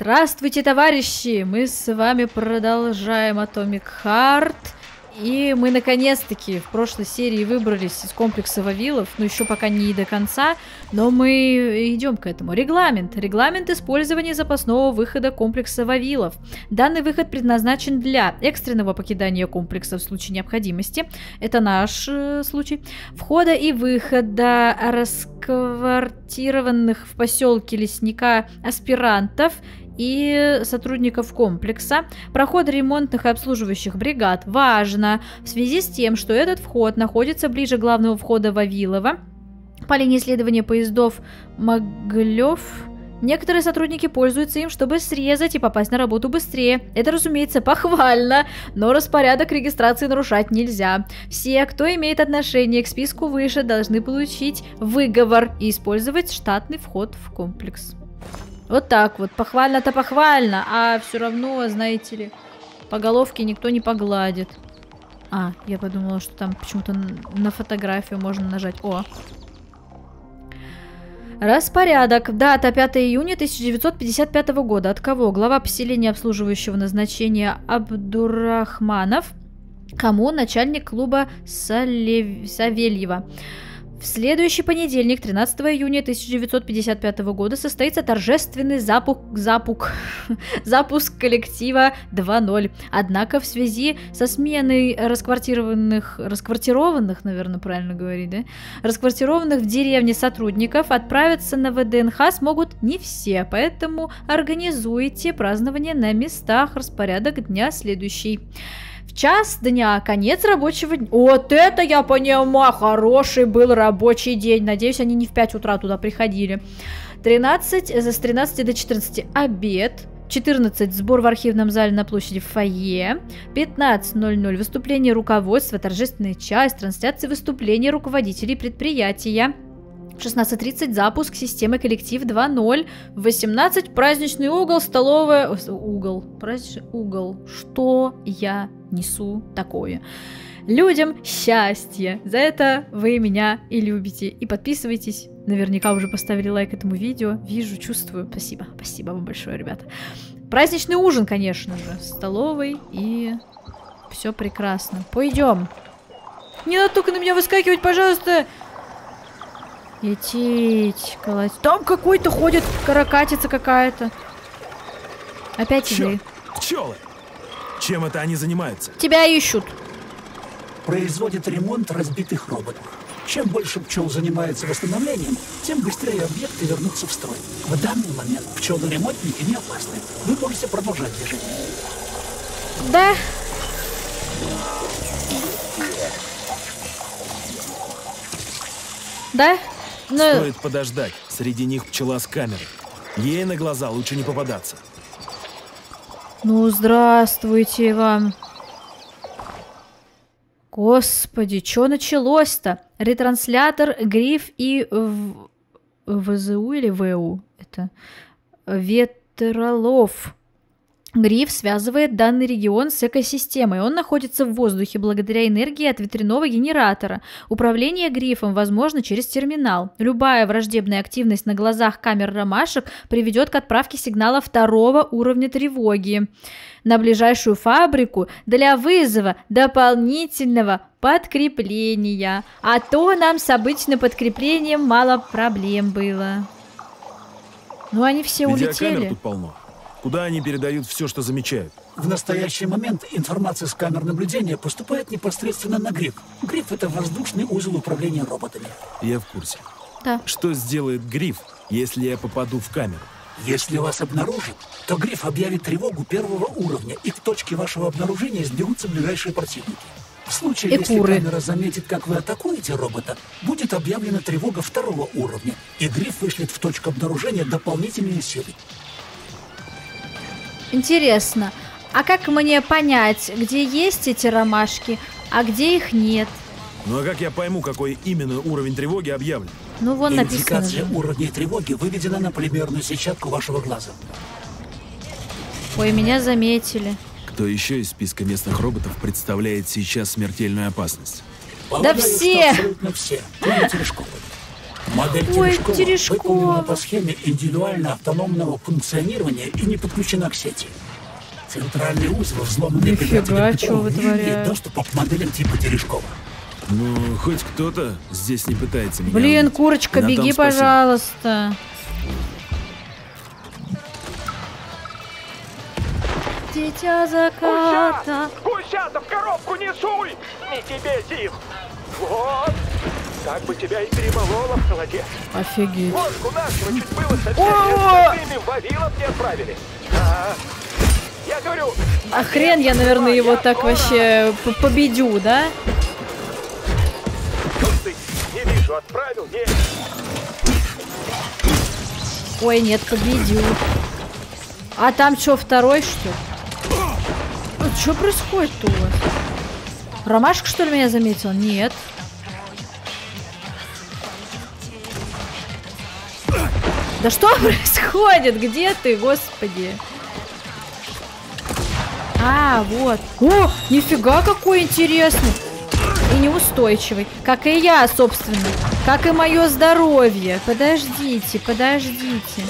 Здравствуйте, товарищи! Мы с вами продолжаем Atomic Heart. И мы наконец-таки в прошлой серии выбрались из комплекса Вавилов, но еще пока не до конца, но мы идем к этому. Регламент. Регламент использования запасного выхода комплекса Вавилов. Данный выход предназначен для экстренного покидания комплекса в случае необходимости. Это наш э, случай. Входа и выхода расквартированных в поселке лесника аспирантов и сотрудников комплекса. Проход ремонтных и обслуживающих бригад важно в связи с тем, что этот вход находится ближе главного входа Вавилова. По линии исследования поездов Моглев Некоторые сотрудники пользуются им, чтобы срезать и попасть на работу быстрее. Это, разумеется, похвально, но распорядок регистрации нарушать нельзя. Все, кто имеет отношение к списку выше, должны получить выговор и использовать штатный вход в комплекс. Вот так вот. Похвально-то похвально, а все равно, знаете ли, по головке никто не погладит. А, я подумала, что там почему-то на фотографию можно нажать. О. Распорядок. Дата 5 июня 1955 года. От кого? Глава поселения обслуживающего назначения Абдурахманов. Кому? Начальник клуба Салев... Савельева. В следующий понедельник, 13 июня 1955 года, состоится торжественный запуск, запуск, запуск коллектива 2.0. Однако в связи со сменой расквартированных, расквартированных, наверное, правильно говорить, да? Расквартированных в деревне сотрудников отправиться на ВДНХ смогут не все, поэтому организуйте празднование на местах, распорядок дня следующий. В час дня, конец рабочего дня. Вот это я понимаю, хороший был рабочий день. Надеюсь, они не в 5 утра туда приходили. 13, с 13 до 14 обед. 14. Сбор в архивном зале на площади Фойе. 15.00. Выступление руководства, торжественная часть, трансляция выступлений руководителей предприятия. 16.30 запуск системы коллектив 2.0. 18 праздничный угол, столовая... Угол. Праздничный угол. Что я несу такое? Людям счастье. За это вы меня и любите. И подписывайтесь. Наверняка уже поставили лайк этому видео. Вижу, чувствую. Спасибо. Спасибо вам большое, ребята. Праздничный ужин, конечно же. Столовый и... Все прекрасно. Пойдем. Не надо только на меня выскакивать, пожалуйста. Лететь, колоть. Там какой-то ходит, каракатица какая-то. Опять Чё? Пчелы! Чем это они занимаются? Тебя ищут. Производят ремонт разбитых роботов. Чем больше пчел занимается восстановлением, тем быстрее объекты вернутся в строй. В данный момент пчелы-ремонтники не опасны. Вы можете продолжать движение. Да. Да? Ну... Стоит подождать. Среди них пчела с камерой. Ей на глаза лучше не попадаться. Ну, здравствуйте вам. Господи, что началось-то? Ретранслятор, гриф и в... ВЗУ или ВУ? Это ветролов. Гриф связывает данный регион с экосистемой. Он находится в воздухе благодаря энергии от ветряного генератора. Управление грифом возможно через терминал. Любая враждебная активность на глазах камер ромашек приведет к отправке сигнала второго уровня тревоги на ближайшую фабрику для вызова дополнительного подкрепления. А то нам с обычным подкреплением мало проблем было. Ну, они все улетели. тут полно. Куда они передают все, что замечают? В настоящий момент информация с камер наблюдения поступает непосредственно на Гриф. Гриф — это воздушный узел управления роботами. Я в курсе. Да. Что сделает Гриф, если я попаду в камеру? Если вас обнаружат, то Гриф объявит тревогу первого уровня, и к точке вашего обнаружения сбегутся ближайшие противники. В случае, Эпуры. если камера заметит, как вы атакуете робота, будет объявлена тревога второго уровня, и Гриф вышлет в точку обнаружения дополнительные силы. Интересно, а как мне понять, где есть эти ромашки, а где их нет? Ну а как я пойму, какой именно уровень тревоги объявлен? Ну вон написано Индикация уровня тревоги выведена на полимерную сетчатку вашего глаза. Ой, меня заметили. Кто еще из списка местных роботов представляет сейчас смертельную опасность? Полагаю, все! Что абсолютно все, кроме телешкопа. Модель Ой, Терешкова Терешкова. выполнена по схеме индивидуально автономного функционирования и не подключена к сети. Центральный узел, взломанный Нифига, не вытворяют. имеет доступа к моделям типа Терешкова. Ну, хоть кто-то здесь не пытается меня Блин, убить. курочка, на беги, пожалуйста. Дитя заката. Гусята в коробку не суй! Не тебе, Зив! Вот! Так бы тебя и перемололо в холоде. Офигеть. Ложку нашего чуть было со О! всеми остальными Вавилов не отправили. А, я говорю, А хрен я, наверное, его так вообще победю, да? не вижу, отправил, нет. Ой, нет, победил. А там что, второй, что ли? Что происходит-то у вас? Ромашка, что ли, меня заметил? Нет. Да что происходит? Где ты, господи? А, вот. О, нифига какой интересный. И неустойчивый. Как и я, собственно. Как и мое здоровье. Подождите, подождите.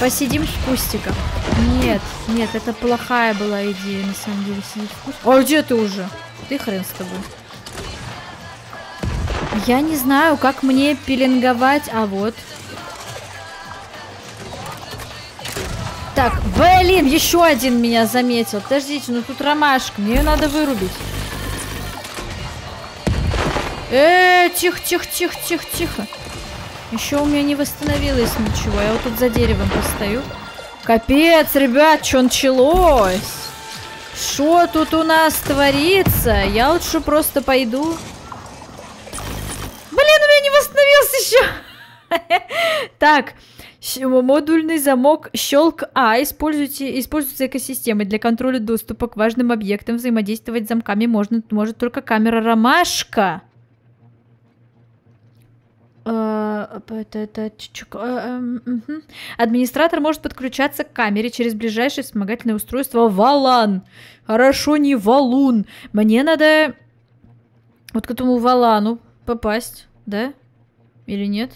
Посидим в кустиках. Нет, нет, это плохая была идея, на самом деле, сидеть в кустиках. А где ты уже? Ты хрен с тобой. Я не знаю, как мне пеленговать. А вот. Так, блин, еще один меня заметил. Подождите, ну тут ромашка, мне ее надо вырубить. Э, тихо, тихо, тихо, тихо, тихо. Еще у меня не восстановилось ничего. Я вот тут за деревом постою. Капец, ребят, что началось? Что тут у нас творится? Я лучше просто пойду. Блин, у меня не восстановился еще. Так, модульный замок щелк А используйте, используется экосистемой для контроля доступа к важным объектам. Взаимодействовать с замками можно, может только камера ромашка. Администратор может подключаться к камере через ближайшее вспомогательное устройство Валан. Хорошо, не Валун. Мне надо вот к этому Валану попасть, да? Или нет?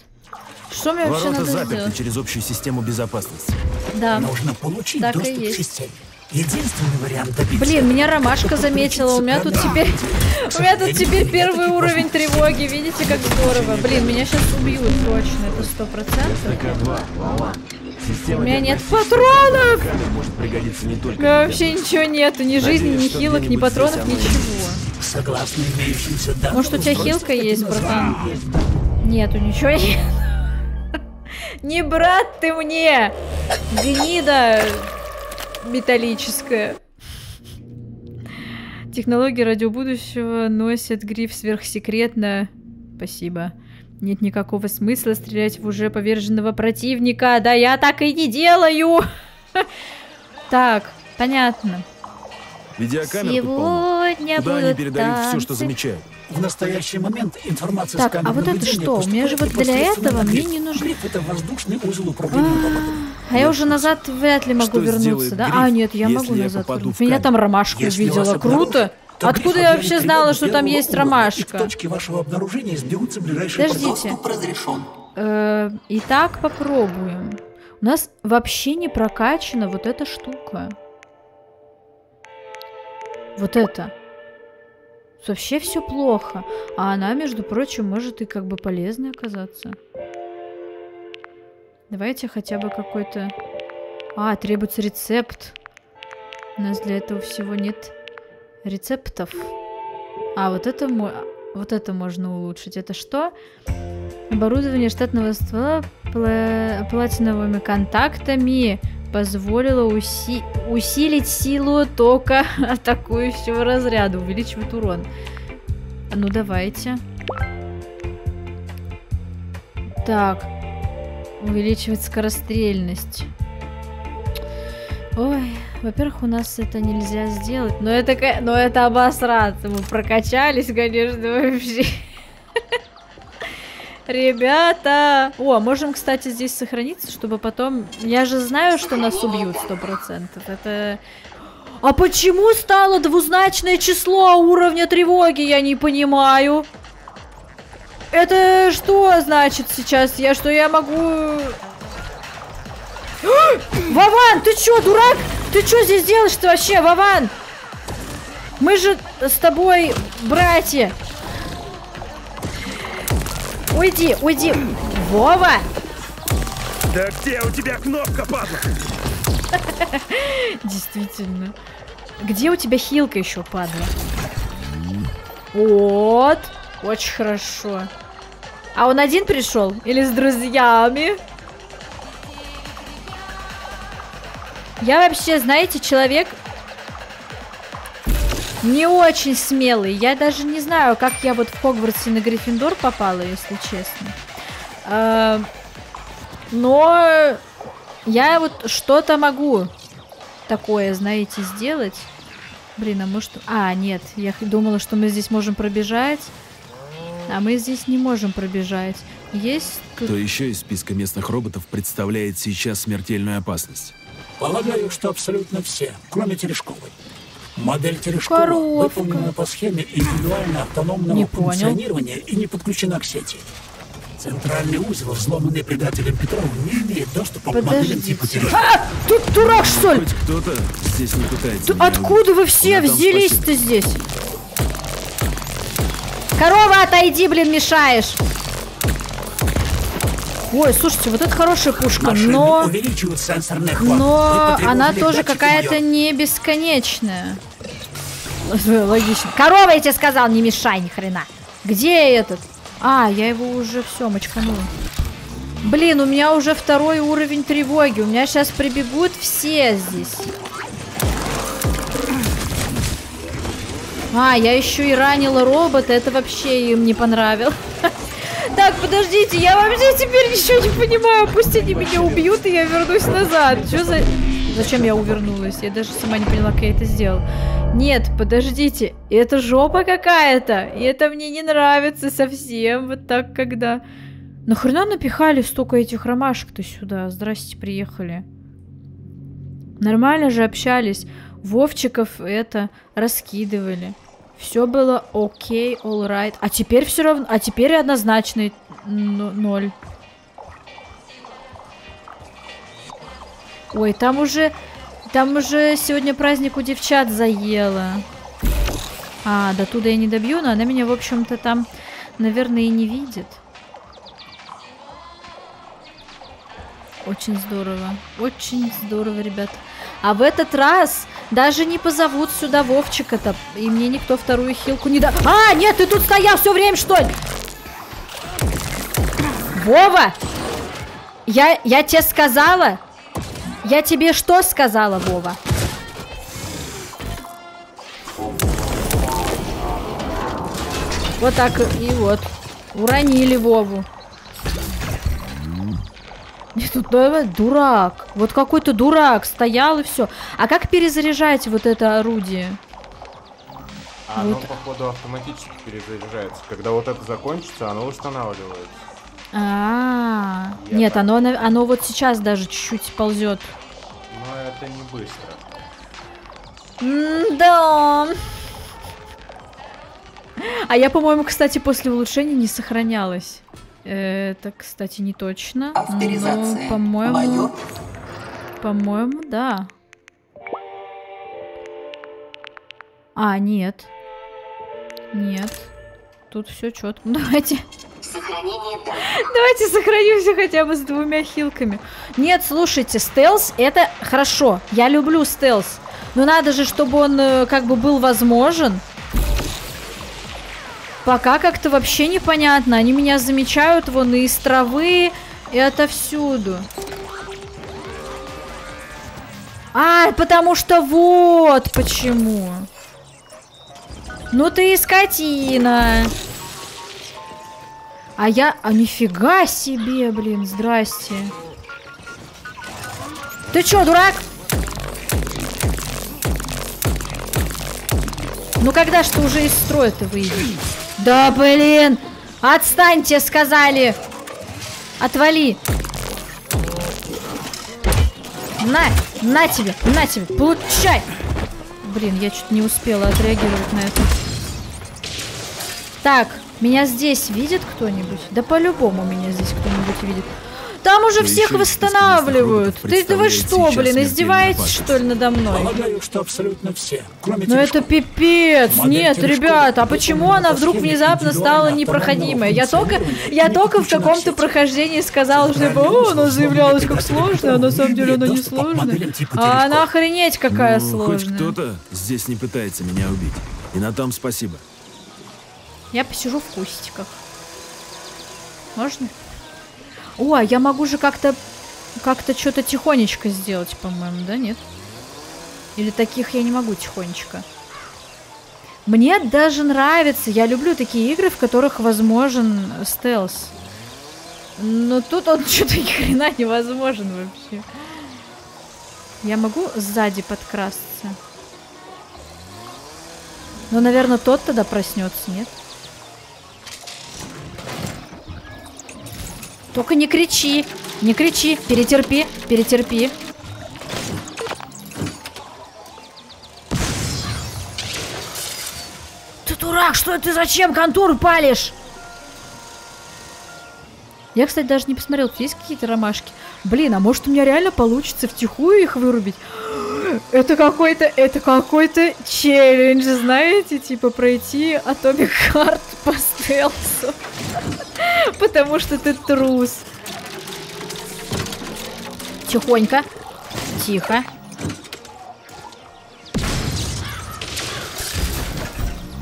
Что мне вообще Ворота надо заперты сделать? через общую систему безопасности. Да. Нужно получить Так и доступ есть. к системе. Единственный вариант добиться Блин, меня ромашка заметила. У меня тут теперь... У меня тут теперь первый уровень тревоги. Видите, как здорово. Блин, меня сейчас убьют точно. Это сто процентов. У меня нет патронов! Камер может пригодиться не только У меня вообще ничего нету. Ни жизни, ни хилок, ни патронов, ничего. Согласно имеющимся данным, Может, у тебя хилка есть, братан? Нету ничего нет. Не брат ты мне! Гнида металлическая. Технологии радио будущего носят гриф сверхсекретно. Спасибо. Нет никакого смысла стрелять в уже поверженного противника. Да я так и не делаю. Так, понятно. Видеокамер тут полно. Сегодня Куда они передают все, что танцы. замечают? В настоящий момент информация Так, с камер а вот это что? У меня же вот для этого мне не нужно- Гриф — это воздушный узел управления роботом. А я уже назад вряд ли могу Что вернуться, да? гриф, А, нет, я могу я назад вернуться. Меня там ромашка Если увидела. Круто! то Откуда я вообще знала, что там есть ромашка? к точке вашего обнаружения сберутся ближайшие Подождите. Разрешен. Э, Итак, попробуем. У нас вообще не прокачана вот эта штука. Вот это. Вообще все плохо. А она, между прочим, может и как бы полезной оказаться. Давайте хотя бы какой-то... А, требуется рецепт. У нас для этого всего нет рецептов. А, вот это, вот это можно улучшить. Это что? Оборудование штатного ствола платиновыми контактами позволило уси- усилить силу тока атакующего разряда, увеличивает урон. А Ну давайте. Так. Увеличивает скорострельность. Ой, во-первых, у нас это нельзя сделать. Но это, но это обосраться. Мы прокачались, конечно, вообще. Ребята! О, можем, кстати, здесь сохраниться, чтобы потом... Я же знаю, что нас убьют сто процентов. Это... А почему стало двузначное число уровня тревоги? Я не понимаю. Это что значит сейчас? Я что, я могу... Вован, ты чё, дурак? Ты чё здесь делаешь-то вообще, Вован? Мы же с тобой братья. Уйди, уйди. Вова! Да где у тебя кнопка, падла? Действительно. Где у тебя хилка еще, падла? Вот. Очень хорошо. А он один пришел? Или с друзьями? Я вообще, знаете, человек не очень смелый. Я даже не знаю, как я вот в Хогвартсе на Гриффиндор попала, если честно. А, но я вот что-то могу такое, знаете, сделать. Блин, а может... А, нет, я думала, что мы здесь можем пробежать. А мы здесь не можем пробежать. Есть... Кто еще из списка местных роботов представляет сейчас смертельную опасность? Полагаю, что абсолютно все, кроме Терешковой. Модель Терешкова Коровка. выполнена по схеме индивидуально автономного Не понял. функционирования и не подключена к сети. Центральный узел, взломанный предателем Петровым, не имеет доступа к модулям Подождите. типа Терешкова. А! Тут дурак, что ли? Хоть кто-то здесь не пытается Т- меня Откуда вы все взялись-то здесь? Корова, отойди, блин, мешаешь. Ой, слушайте, вот это хорошая пушка, Машины но... увеличивают сенсорный охват. Но она тоже какая-то не бесконечная. Логично. Корова, я тебе сказал, не мешай ни хрена. Где этот? А, я его уже все мочканула. Блин, у меня уже второй уровень тревоги. У меня сейчас прибегут все здесь. А, я еще и ранила робота. Это вообще им не понравилось. Так, подождите, я вообще теперь ничего не понимаю. Пусть они меня убьют, и я вернусь назад. Что за... Зачем я увернулась? Я даже сама не поняла, как я это сделала. Нет, подождите. Это жопа какая-то. И это мне не нравится совсем. Вот так, когда... Нахрена напихали столько этих ромашек-то сюда? Здрасте, приехали. Нормально же общались. Вовчиков это раскидывали. Все было окей, all right. А теперь все равно... А теперь однозначный ноль. Ой, там уже... Там уже сегодня праздник у девчат заело. А, до туда я не добью, но она меня, в общем-то, там, наверное, и не видит. Очень здорово. Очень здорово, ребят. А в этот раз даже не позовут сюда Вовчика-то. И мне никто вторую хилку не даст. А, нет, ты тут стоял все время, что ли? Вова! Я, я тебе сказала? Я тебе что сказала, Вова? Вот так и вот. Уронили Вову. Нет, тут давай, дурак. Вот какой-то дурак стоял и все. А как перезаряжать вот это орудие? А оно, Вот. походу, автоматически перезаряжается. Когда вот это закончится, оно устанавливается. А, Я нет, так. оно, оно вот сейчас даже чуть-чуть ползет. Но это не быстро. Да. А я, по-моему, кстати, после улучшения не сохранялась. Это, кстати, не точно. Авторизация. Но, по-моему, по-моему, да. А, нет. Нет. Тут все четко. Давайте. Давайте сохранимся хотя бы с двумя хилками. Нет, слушайте, стелс это хорошо. Я люблю стелс. Но надо же, чтобы он э, как бы был возможен. Пока как-то вообще непонятно. Они меня замечают вон и из травы, и отовсюду. А, потому что вот почему. Ну ты и скотина. А я... А нифига себе, блин, здрасте. Ты чё, дурак? Ну когда ж ты уже из строя-то выйдешь? Да блин! Отстаньте, сказали! Отвали! На! На тебе! На тебе! Получай! Блин, я что-то не успела отреагировать на это. Так, Меня здесь видит кто-нибудь? Да по-любому меня здесь кто-нибудь видит. Там уже Да всех восстанавливают. Ты, да вы представляет что, блин, издеваетесь, что ли, надо мной? Полагаю, что абсолютно все, кроме Ну это пипец! Модель Нет, ребята, а почему она вдруг внезапно стала непроходимой? Я только, я только в каком-то прохождении сказала, что Центральный о, она условия заявлялась как сложная, а на самом деле она не сложная. типа А она охренеть какая Ну, хоть сложная. кто-то здесь не пытается меня убить. И на том спасибо. Я посижу в кустиках. Можно? О, я могу же как-то как-то что-то тихонечко сделать, по-моему, да, нет? Или таких я не могу тихонечко. Мне даже нравится, я люблю такие игры, в которых возможен стелс. Но тут он что-то ни хрена невозможен вообще. Я могу сзади подкрасться? Ну, наверное, тот тогда проснется, нет? Только не кричи, не кричи, перетерпи, перетерпи. Ты дурак, что ты зачем контур палишь? Я, кстати, даже не посмотрел, тут есть какие-то ромашки. Блин, а может у меня реально получится втихую их вырубить? Это какой-то, это какой-то челлендж, знаете, типа пройти Atomic Heart по стелсу. Потому что ты трус. Тихонько. Тихо.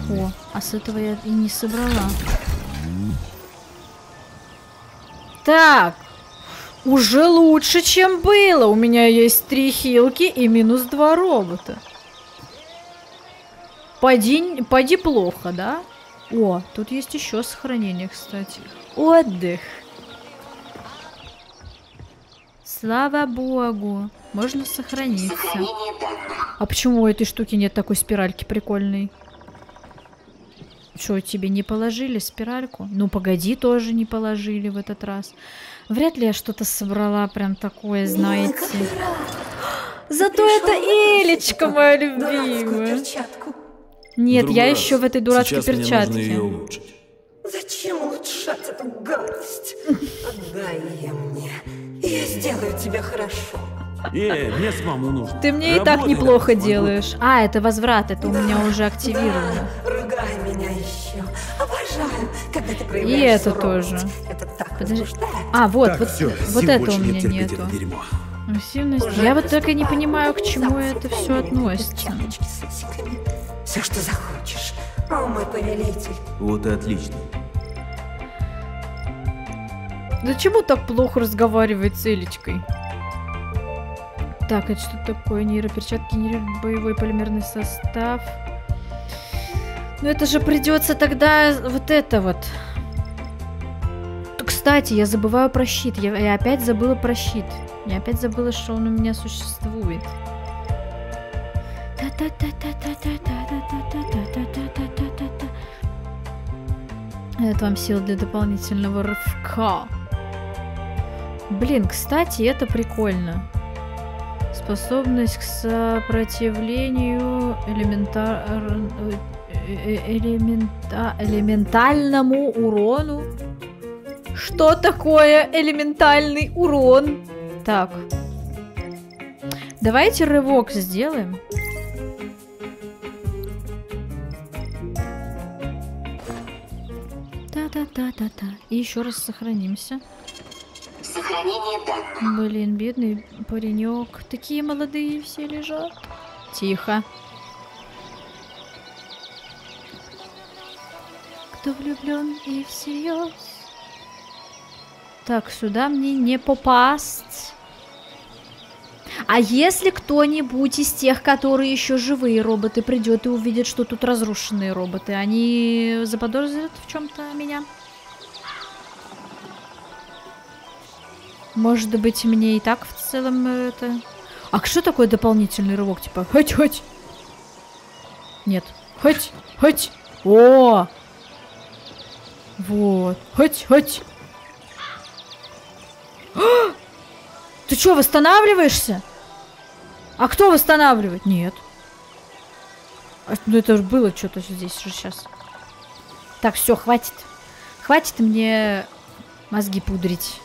О, а с этого я и не собрала. Так. Уже лучше, чем было. У меня есть три хилки и минус два робота. Пойди, пойди плохо, да? О, тут есть еще сохранение, кстати. Отдых. Слава богу. Можно сохраниться. А почему у этой штуки нет такой спиральки прикольной? Что, тебе не положили спиральку? Ну, погоди, тоже не положили в этот раз. Вряд ли я что-то собрала прям такое, знаете. Зато это Элечка моя любимая. Нет, я еще в этой дурацкой Сейчас мне нужно перчатке. Зачем улучшать эту гадость? Отдай ее мне. и Я сделаю тебе хорошо. Э, мне самому нужно. Ты мне и так неплохо смогу. делаешь. А, это возврат, это у меня Да, уже активировано. Да, ругай меня еще. Обожаю, когда ты И проявляешь это суровость. тоже. Это так Подожди. А, вот, Так, вот, всё, вот это у меня нету. дерьмо. Массивность. Уже Я вот только не понимаю, к чему это все относится. Все, что захочешь. О, мой повелитель. Вот и отлично. Да чему так плохо разговаривает с Элечкой? Так, это что такое? Нейроперчатки генерируют боевой полимерный состав. Ну это же придется тогда вот это вот. Кстати, я забываю про щит. Я, я опять забыла про щит. Я опять забыла, что он у меня существует. Та-та-та-та-та-та-та-та-та-та-та-та-та. Это вам сил для дополнительного рывка. Блин, кстати, это прикольно. Способность к сопротивлению элементар... э- э- элемента... элементальному урону. Что такое элементальный урон? Так. Давайте рывок сделаем. Та-та-та-та-та. И еще раз сохранимся. Сохранение данных. Блин, бедный паренек. Такие молодые все лежат. Тихо. Кто влюблен и всерьез? Так, сюда мне не попасть. А если кто-нибудь из тех, которые еще живые роботы, придет и увидит, что тут разрушенные роботы, они заподозрят в чем-то меня? Может быть, мне и так в целом э, это... А что такое дополнительный рывок? Типа, хоть-хоть. Нет. Хоть, хоть. О! Вот. Хоть-хоть. Ты что, восстанавливаешься? А кто восстанавливает? Нет. А, Ну это же было что-то здесь же сейчас. Так, все, хватит. Хватит мне мозги пудрить.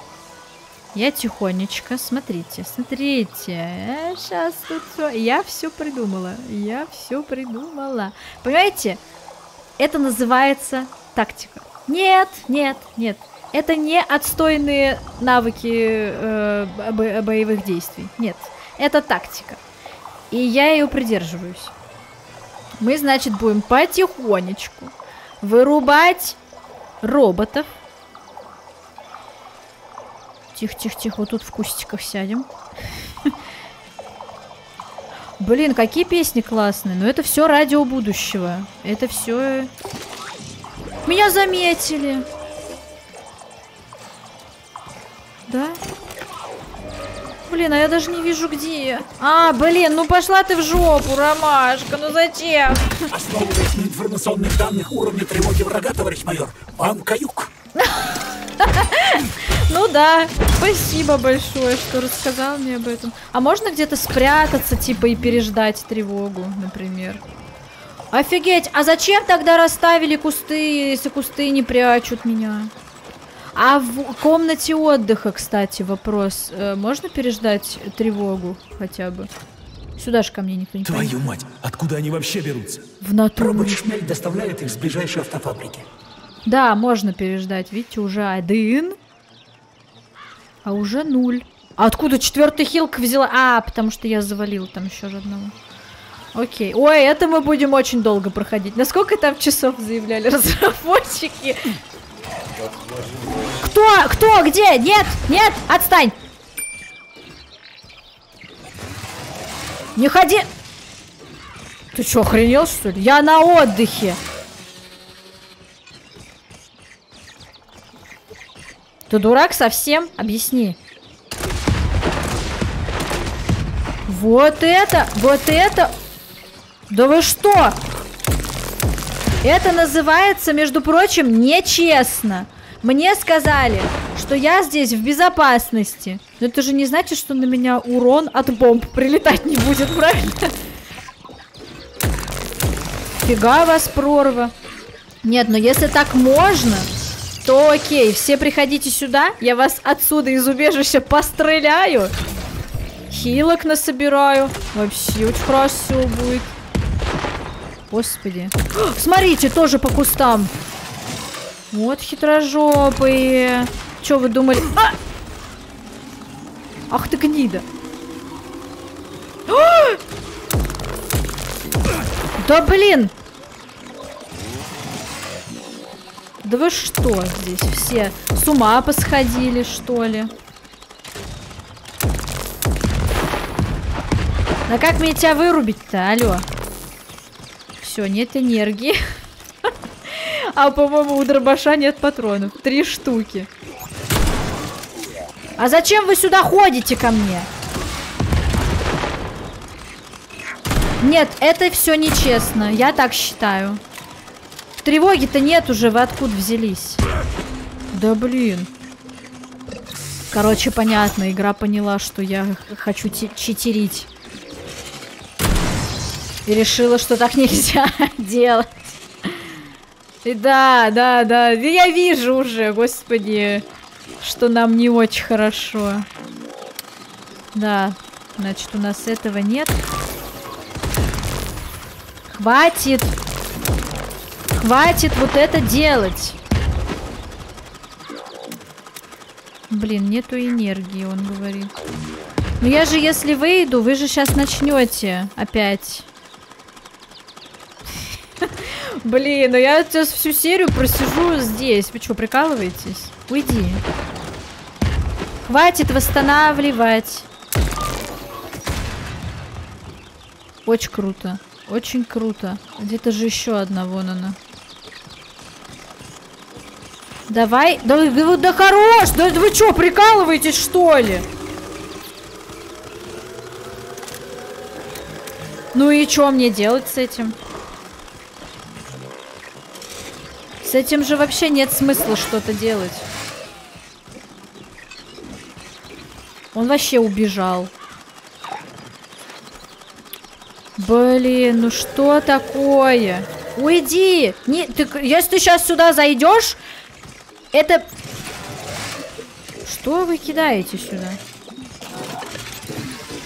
Я тихонечко, смотрите, смотрите. Сейчас тут все. Я все придумала. Я все придумала. Понимаете? Это называется тактика. Нет, нет, нет. Это не отстойные навыки э, бо- боевых действий. Нет. Это тактика. И я ее придерживаюсь. Мы, значит, будем потихонечку вырубать роботов. Тихо, тихо, тихо, вот тут в кустиках сядем. Блин, какие песни классные. Но это все радио будущего. Это все... Меня заметили. Да? Блин, а я даже не вижу, где. А, блин, ну пошла ты в жопу, Ромашка, ну зачем? Основываясь на информационных данных уровня тревоги врага, товарищ майор, вам каюк. Ну да, спасибо большое, что рассказал мне об этом. А можно где-то спрятаться, типа, и переждать тревогу, например? Офигеть, а зачем тогда расставили кусты, если кусты не прячут меня? А в комнате отдыха, кстати, вопрос. Э, можно переждать тревогу хотя бы? Сюда же ко мне никто не пойдет. Твою мать, откуда они вообще берутся? В натуре. Робот Шмель доставляет их с ближайшей автофабрики. Да, можно переждать. Видите, уже один. А уже нуль. А откуда четвертый хилк взяла? А, потому что я завалил там еще же одного. Окей. Ой, это мы будем очень долго проходить. На сколько там часов заявляли разработчики? Кто? Кто? Где? Нет! Нет! Отстань! Не ходи! Ты что, охренел, что ли? Я на отдыхе! Ты дурак совсем? Объясни. Вот это, вот это. Да вы что? Это называется, между прочим, нечестно. Мне сказали, что я здесь в безопасности. Но это же не значит, что на меня урон от бомб прилетать не будет, правильно? Фига вас прорва. Нет, но если так можно, то окей, все приходите сюда, я вас отсюда из убежища постреляю. Хилок насобираю. Вообще очень хорошо будет. Господи. Смотрите, тоже по кустам. Вот хитрожопые. Че вы думали? А! Ах ты гнида. А! Да блин! Да вы что здесь все с ума посходили, что ли? Да как мне тебя вырубить-то, алло? Все, нет энергии. А, по-моему, у дробаша нет патронов. Три штуки. А зачем вы сюда ходите ко мне? Нет, это все нечестно. Я так считаю. Тревоги-то нет уже, вы откуда взялись? Да блин. Короче, понятно, игра поняла, что я хочу читерить. И решила, что так нельзя делать. И да, да, да, я вижу уже, господи, что нам не очень хорошо. Да, значит, у нас этого нет. Хватит. Хватит вот это делать. Блин, нету энергии, он говорит. Ну я же, если выйду, вы же сейчас начнете опять. Блин, ну я сейчас всю серию просижу здесь. Вы что, прикалываетесь? Уйди. Хватит восстанавливать. Очень круто. Очень круто. Где-то же еще одна, вон она. Давай. Да, да, да хорош! Да вы что, прикалываетесь, что ли? Ну и что мне делать с этим? С этим же вообще нет смысла что-то делать. Он вообще убежал. Блин, ну что такое? Уйди! Не, ты, если ты сейчас сюда зайдешь, это... Что вы кидаете сюда?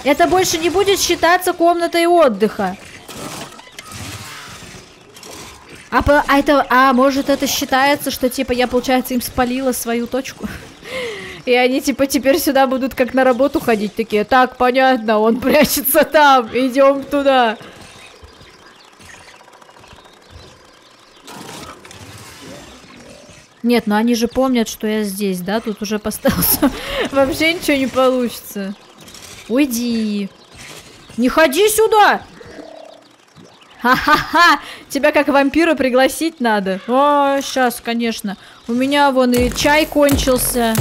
Это больше не будет считаться комнатой отдыха. А, а это, а может это считается, что типа я, получается, им спалила свою точку? И они типа теперь сюда будут как на работу ходить такие. Так, понятно, он прячется там, идем туда. Нет, ну они же помнят, что я здесь, да? Тут уже поставился. Вообще ничего не получится. Уйди. Не ходи сюда! Ха-ха-ха! Тебя как вампира пригласить надо. О, сейчас, конечно. У меня вон и чай кончился.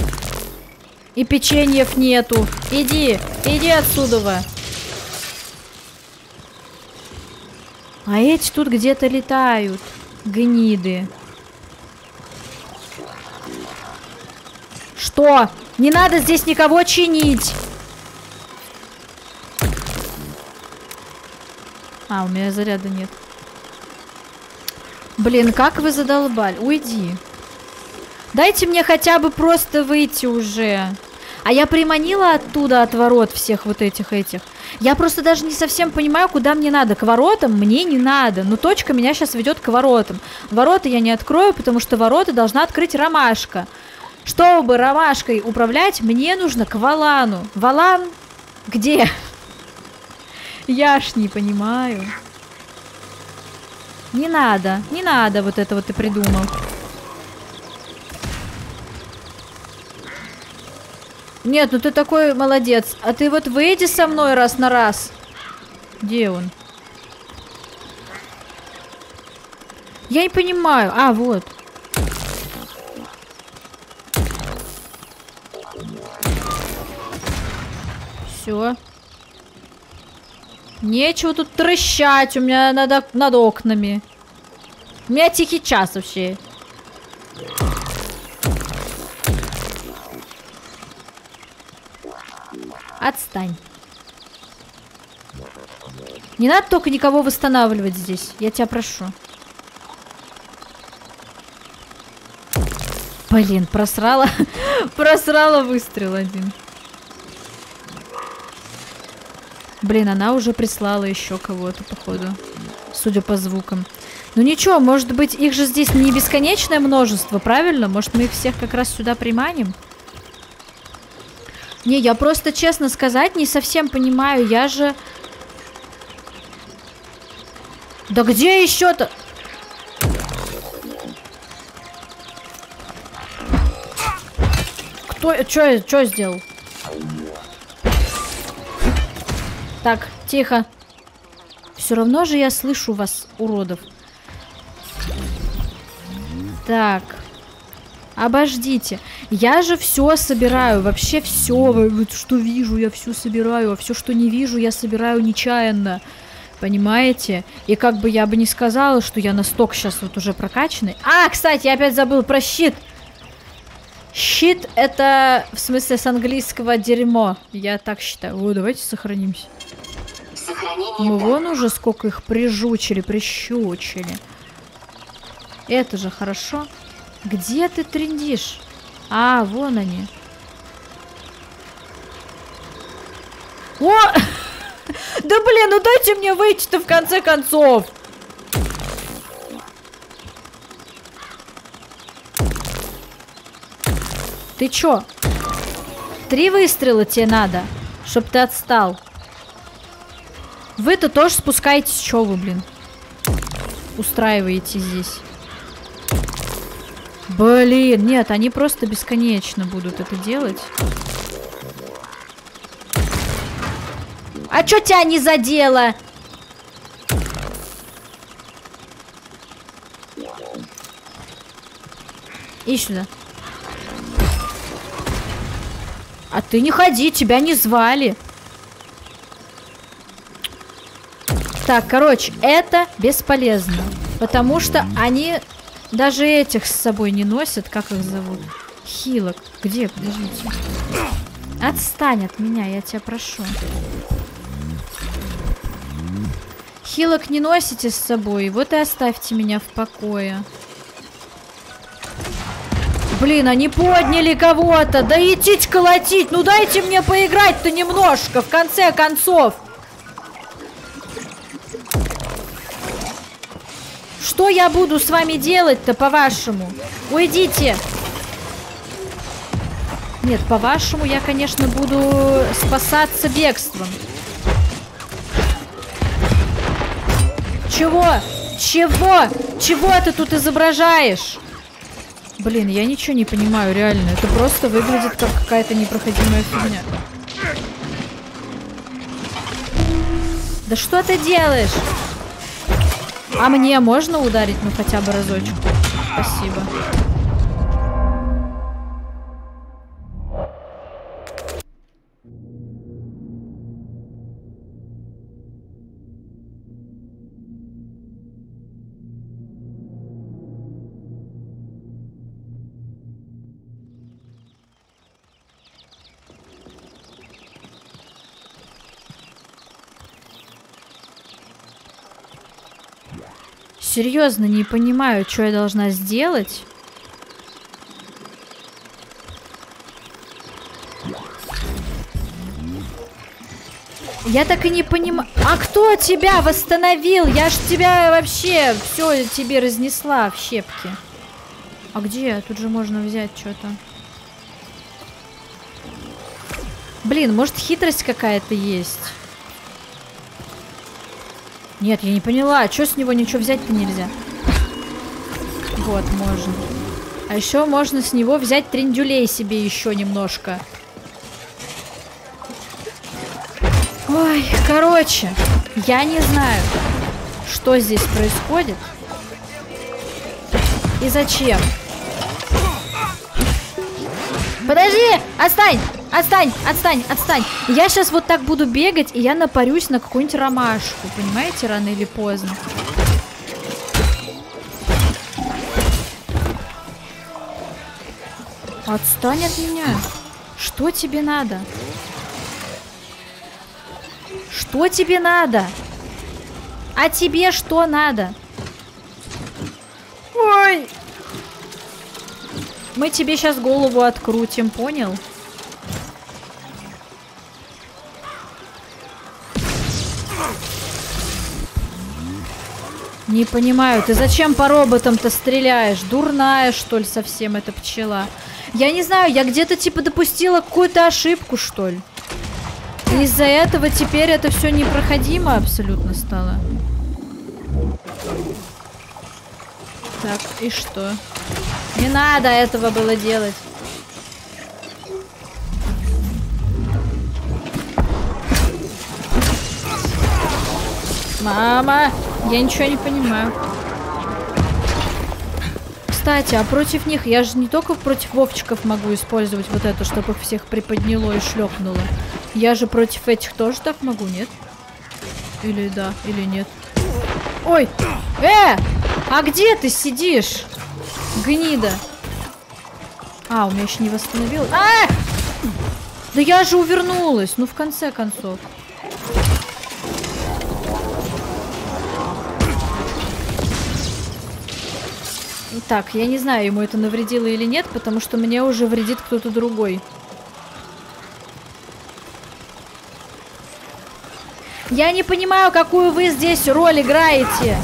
И печеньев нету. Иди, иди отсюда. А эти тут где-то летают. Гниды. Что? Не надо здесь никого чинить. А, у меня заряда нет. Блин, как вы задолбали. Уйди. Дайте мне хотя бы просто выйти уже. А я приманила оттуда от ворот всех вот этих этих. Я просто даже не совсем понимаю, куда мне надо. К воротам мне не надо. Но точка меня сейчас ведет к воротам. Ворота я не открою, потому что ворота должна открыть ромашка. Чтобы ромашкой управлять, мне нужно к Валану. Валан где? Я ж не понимаю. Не надо, не надо вот это вот ты придумал. Нет, ну ты такой молодец. А ты вот выйди со мной раз на раз. Где он? Я не понимаю. А, вот. Все. Нечего тут трещать у меня над, ок- над окнами. У меня тихий час вообще. Отстань. Не надо только никого восстанавливать здесь. Я тебя прошу. Блин, просрала. просрала выстрел один. Блин, она уже прислала еще кого-то, походу. Судя по звукам. Ну ничего, может быть, их же здесь не бесконечное множество, правильно? Может, мы их всех как раз сюда приманим? Не, я просто, честно сказать, не совсем понимаю. Я же... Да где еще-то? Кто... Чё, чё сделал? Так, тихо. Все равно же я слышу вас, уродов. Так. Обождите. Я же все собираю. Вообще все. Что вижу, я все собираю. А все, что не вижу, я собираю нечаянно. Понимаете? И как бы я бы не сказала, что я настолько сейчас вот уже прокачанный. А, кстати, я опять забыл про щит. Щит это в смысле с английского дерьмо. Я так считаю. О, давайте сохранимся. Мы данных. вон уже сколько их прижучили, прищучили. Это же хорошо. Где ты трендишь? А, вон они. О! Да блин, ну дайте мне выйти-то в конце концов. Ты чё? Три выстрела тебе надо, чтоб ты отстал. Вы-то тоже спускаетесь, чё вы, блин? Устраиваете здесь. Блин, нет, они просто бесконечно будут это делать. А чё тебя не задело? И сюда. А ты не ходи, тебя не звали. Так, короче, это бесполезно. Потому что они даже этих с собой не носят. Как их зовут? Хилок. Где? Подождите. Отстань от меня, я тебя прошу. Хилок не носите с собой, вот и оставьте меня в покое. Блин, они подняли кого-то. Да идите колотить. Ну дайте мне поиграть-то немножко, в конце концов. Что я буду с вами делать-то, по-вашему? Уйдите. Нет, по-вашему, я, конечно, буду спасаться бегством. Чего? Чего? Чего ты тут изображаешь? Блин, я ничего не понимаю, реально. Это просто выглядит как какая-то непроходимая фигня. Да что ты делаешь? А мне можно ударить, ну хотя бы разочек? Спасибо. Серьезно, не понимаю, что я должна сделать. Я так и не понимаю. А кто тебя восстановил? Я ж тебя вообще все тебе разнесла в щепки. А где? Тут же можно взять что-то. Блин, может хитрость какая-то есть? Нет, я не поняла. А что с него ничего взять-то нельзя? Вот, можно. А еще можно с него взять трендюлей себе еще немножко. Ой, короче, я не знаю, что здесь происходит и зачем. Подожди! Отстань! Отстань! Отстань! Отстань! Я сейчас вот так буду бегать, и я напарюсь на какую-нибудь ромашку. Понимаете, рано или поздно. Отстань от меня. Что тебе надо? Что тебе надо? А тебе что надо? Ой! Мы тебе сейчас голову открутим, понял? Не понимаю, ты зачем по роботам-то стреляешь? Дурная, что ли, совсем эта пчела? Я не знаю, я где-то типа допустила какую-то ошибку, что ли. Из-за этого теперь это все непроходимо абсолютно стало. Так, и что? Не надо этого было делать. Мама, я ничего не понимаю. Кстати, а против них я же не только против вовчиков могу использовать вот это, чтобы их всех приподняло и шлепнуло. Я же против этих тоже так могу, нет? Или да, или нет. Ой! Э! А где ты сидишь? Гнида. А, у меня еще не восстановилось. А! Да я же увернулась. Ну, в конце концов. Так, я не знаю, ему это навредило или нет, потому что мне уже вредит кто-то другой. Я не понимаю, какую вы здесь роль играете.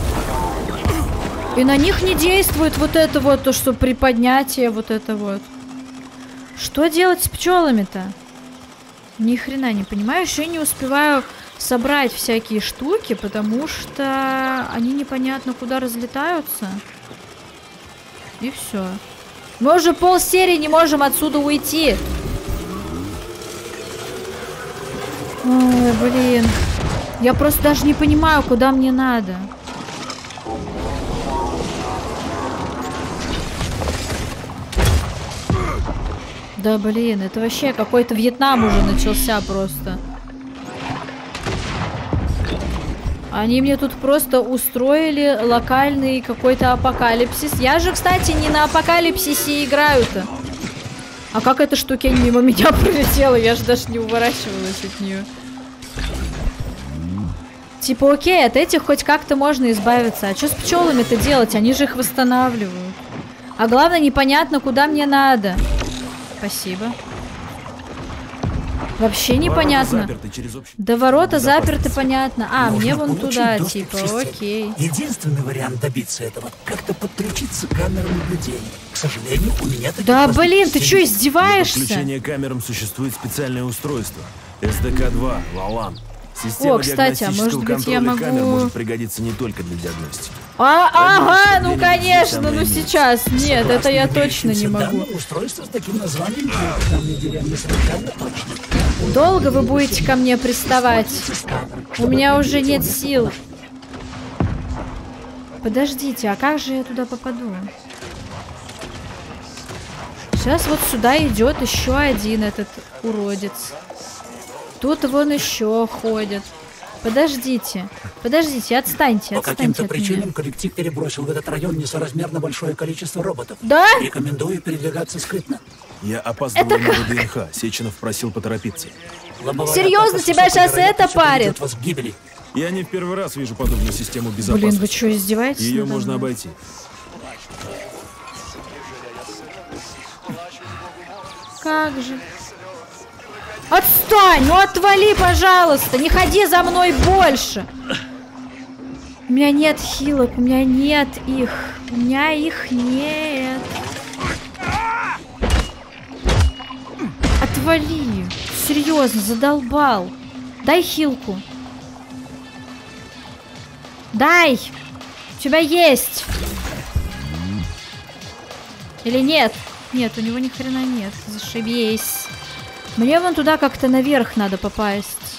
И на них не действует вот это вот, то, что приподнятие, вот это вот. Что делать с пчелами-то? Ни хрена не понимаю. Еще не успеваю собрать всякие штуки, потому что они непонятно куда разлетаются. И все. Мы уже пол серии не можем отсюда уйти. Ой, блин. Я просто даже не понимаю, куда мне надо. Да блин, это вообще какой-то Вьетнам уже начался просто. Они мне тут просто устроили локальный какой-то апокалипсис. Я же, кстати, не на апокалипсисе играю-то. А как эта штука мимо меня пролетела? Я же даже не уворачивалась от нее. Типа, окей, от этих хоть как-то можно избавиться. А что с пчелами-то делать? Они же их восстанавливают. А главное, непонятно, куда мне надо. Спасибо. Вообще непонятно. Да ворота заперты, понятно. А, Нужно мне вон туда, типа, окей. Единственный вариант добиться этого — как-то подключиться к камерам наблюдения. К сожалению, у меня таких Да блин, ты что, нет. Для издеваешься? подключения камерам существует специальное устройство. СДК-2, Валан. Система О, кстати, а может быть, я камер могу- может пригодиться не только для диагностики. А, ага, ну конечно, ну сейчас. Нет, это Согласно я точно не могу. Устройство с таким названием точно. Долго вы будете ко мне приставать? У меня уже нет сил. Подождите, а как же я туда попаду? Сейчас вот сюда идет еще один этот уродец. Тут вон еще ходят. Подождите, подождите, отстаньте, По отстаньте каким-то от меня. причинам коллектив перебросил в этот район несоразмерно большое количество роботов. Да? Рекомендую передвигаться скрытно. Я опаздываю на ВДНХ. Сеченов просил поторопиться. Лобовая Серьезно, тебя щас это парит? вас к гибели. Я не в первый раз вижу подобную систему безопасности. Блин, вы что, издеваетесь? Ее можно мной? обойти. Как же? Отстань! Ну отвали, пожалуйста! Не ходи за мной больше! У меня нет хилок, у меня нет их. У меня их нет. Отвали! Серьезно, задолбал. Дай хилку. Дай! У тебя есть! Или нет? Нет, у него ни хрена нет. Зашибись. Мне вон туда как-то наверх надо попасть.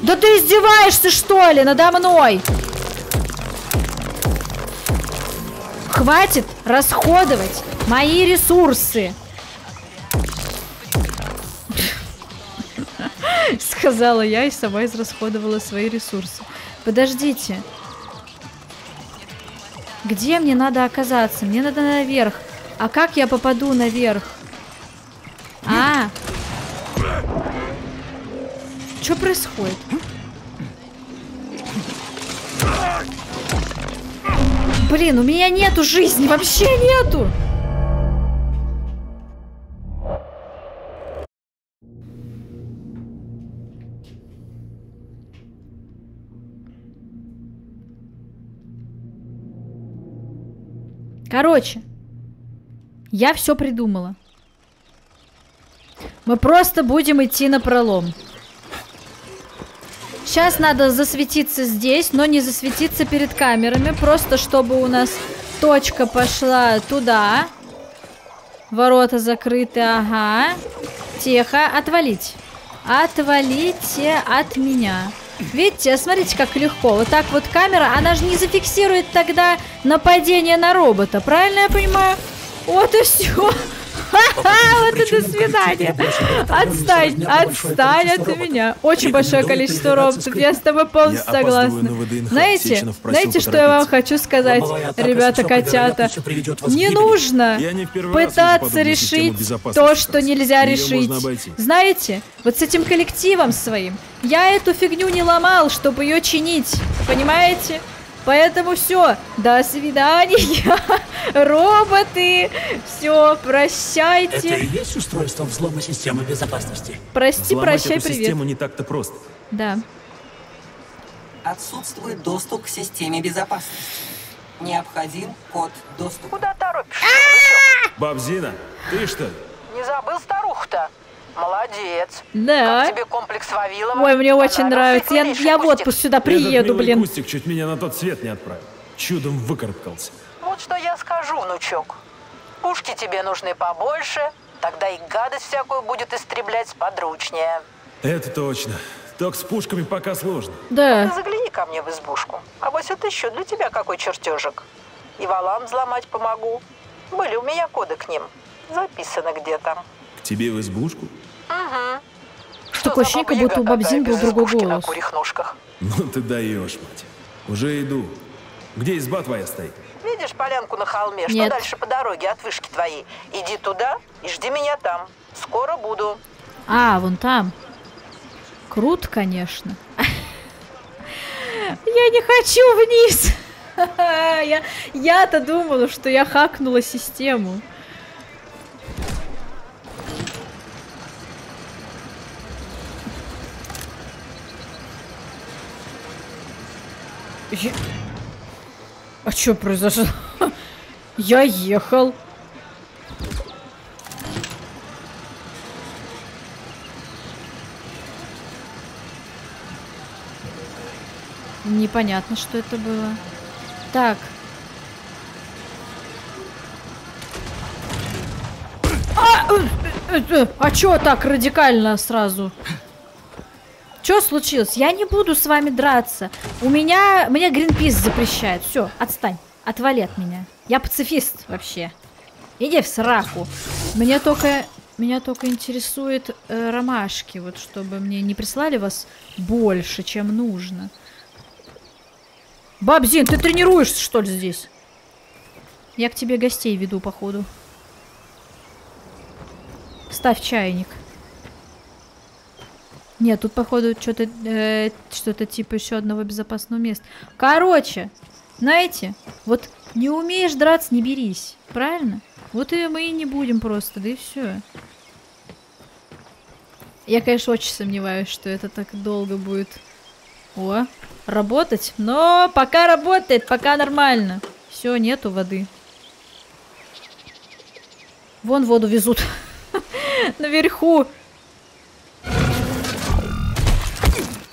Да ты издеваешься, что ли, надо мной? Хватит расходовать мои ресурсы. Сказала я и сама израсходовала свои ресурсы. Подождите. Где мне надо оказаться? Мне надо наверх. А как я попаду наверх? А! Что происходит? Блин, у меня нету жизни, вообще нету! Короче, я все придумала. Мы просто будем идти на пролом. Сейчас надо засветиться здесь, но не засветиться перед камерами, просто чтобы у нас точка пошла туда. Ворота закрыты, ага. Тихо, отвалить. Отвалите от меня. Видите, смотрите, как легко. Вот так вот камера, она же не зафиксирует тогда нападение на робота. Правильно я понимаю? Вот и все. Вот и до свидания. Отстань, отстань от меня. Очень большое количество роботов. Я с тобой полностью согласна. Знаете, знаете, что я вам хочу сказать, ребята котята? Не нужно пытаться решить то, что нельзя решить. Знаете, вот с этим коллективом своим я эту фигню не ломал, чтобы ее чинить. Понимаете? Поэтому все, до свидания, роботы. Все, Это и прощайте. есть устройство взлома системы безопасности. Прости, Взломать прощай, эту привет. систему не так-то просто. Да. Отсутствует доступ к системе безопасности. Необходим код доступа. Куда торопишься? Бабзина, ты что? Не забыл старуху-то? Молодец. Да. Как тебе комплекс Вавилова? Ой, мне очень нравится. Я, я в отпуск сюда Этот приеду, милый блин. кустик чуть меня на тот свет не отправил. Чудом выкарабкался. Вот что я скажу, внучок. Пушки тебе нужны побольше, тогда и гадость всякую будет истреблять сподручнее. Это точно. Только с пушками пока сложно. Ты Да. загляни ко мне в избушку. А вот это еще для тебя какой чертежик. И валам взломать помогу. Были у меня коды к ним. Записано где-то. К тебе в избушку? Что Такое ощущение, как будто у Бабзин был другой голос. Ну ты даешь, мать. Уже иду. Где изба твоя стоит? Видишь полянку на холме? Что Нет. дальше по дороге от вышки твоей? Иди туда и жди меня там. Скоро буду. А, вон там. Крут, конечно. Я не хочу вниз. Я, я-то думала, что я хакнула систему. Я- А что произошло? Я ехал. Непонятно, что это было. Так. А, э, э, э, а чё так радикально сразу? Случилось? Я не буду с вами драться. У меня... Мне Гринпис запрещает. Все, отстань. Отвали от меня. Я пацифист вообще. Иди в сраку. Меня только... Меня только интересует э, ромашки, вот чтобы мне не прислали вас больше, чем нужно. Бабзин, ты тренируешься, что ли, здесь? Я к тебе гостей веду, походу. Ставь чайник. Нет, тут, походу, что-то э, что-то типа еще одного безопасного места. Короче, знаете, вот не умеешь драться, не берись. Правильно? Вот и мы и не будем просто, да и все. Я, конечно, очень сомневаюсь, что это так долго будет. О, работать. Но пока работает, пока нормально. Все, нету воды. Вон воду везут. Наверху.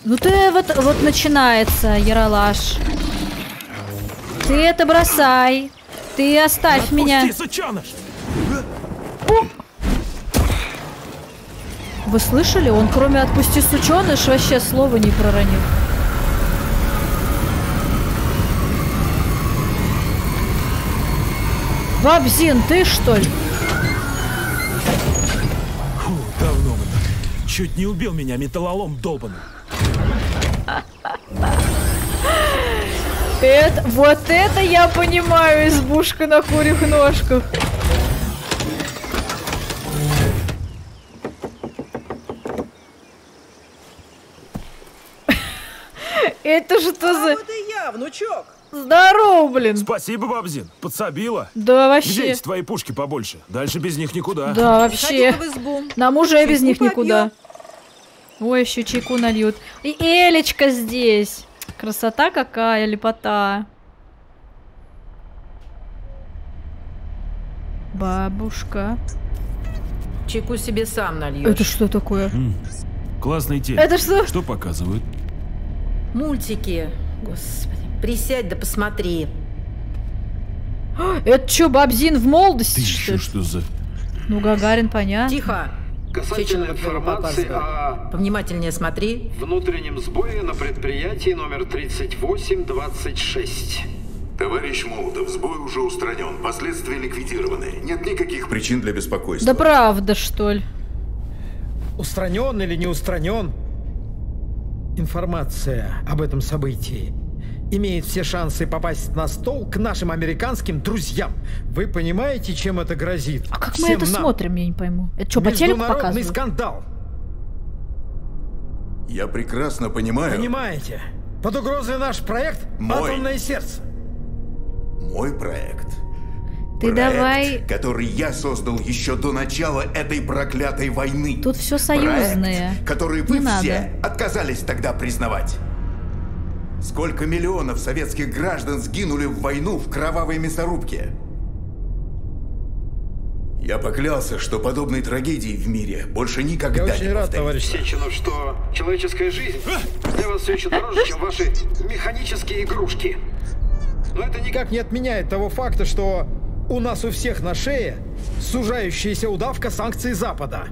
Ну ты вот, вот начинается, Яралаш. Ты это бросай. Ты оставь Отпусти, меня. сучёныш! Вы слышали? Он кроме отпусти сученыш вообще слова не проронил. Бабзин, ты что ли? Фу, давно мы так. Чуть не убил меня металлолом долбаный. Это, вот это я понимаю, избушка на курьих ножках. Это что за... Вот и я, внучок. Здорово, блин. Спасибо, Бабзин. Подсобила. Да, Где вообще. есть твои пушки побольше? Дальше без них никуда. Да, вообще. Нам уже без них никуда. Ой, еще чайку нальют. И Элечка здесь. Красота какая, лепота. Бабушка. Чайку себе сам нальешь. Это что такое? Классный телек. Это что? Что показывают? Мультики. Господи, присядь да посмотри. Это что, Бабзин в молодости, Ты что что за... Ну, Гагарин, понятно. Тихо. Касательно Чеченов информации о Повнимательнее смотри. внутреннем сбое на предприятии номер 3826. Товарищ Молотов, сбой уже устранен, последствия ликвидированы. Нет никаких причин для беспокойства. Да правда, что ли? Устранен или не устранен? Информация об этом событии имеет все шансы попасть на стол к нашим американским друзьям. Вы понимаете, чем это грозит? А как мы это нам. смотрим, я не пойму. Это что, по телеку Международный показывают? скандал. Я прекрасно понимаю. Понимаете? Под угрозой наш проект Мой. «Атомное сердце». Мой проект. Ты Проект, давай... который я создал еще до начала этой проклятой войны. Тут все союзное. Проект, который вы Не все надо. отказались тогда признавать. Сколько миллионов советских граждан сгинули в войну в кровавой мясорубке? Я поклялся, что подобной трагедии в мире больше никогда Я очень не рад, товарищ. Сеченов, что человеческая жизнь для вас все еще дороже, чем ваши механические игрушки. Но это никак не отменяет того факта, что у нас у всех на шее сужающаяся удавка санкций Запада.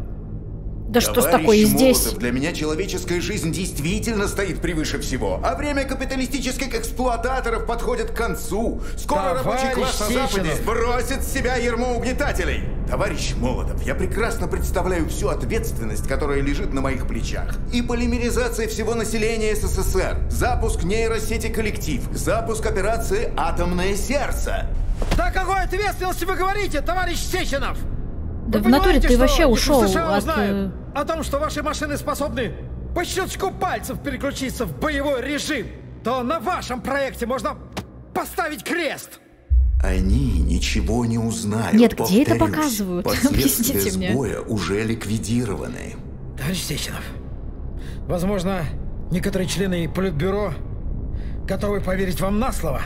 Да что с такое и здесь? Молотов, для меня человеческая жизнь действительно стоит превыше всего. А время капиталистических эксплуататоров подходит к концу. Скоро Товарищ рабочий класс на Западе сбросит с себя ермо угнетателей. Товарищ Молотов, я прекрасно представляю всю ответственность, которая лежит на моих плечах. И полимеризация всего населения СССР, запуск нейросети «Коллектив», запуск операции «Атомное сердце». Да о какой ответственности вы говорите, товарищ Сеченов? Да Вы в натуре ты что вообще если ушел США от... узнают э, о том, что ваши машины способны по щелчку пальцев переключиться в боевой режим, то на вашем проекте можно поставить крест. Они ничего не узнают. Нет, где это показывают? Объясните мне. сбоя уже ликвидированы. Товарищ Сеченов, возможно, некоторые члены Политбюро готовы поверить вам на слово,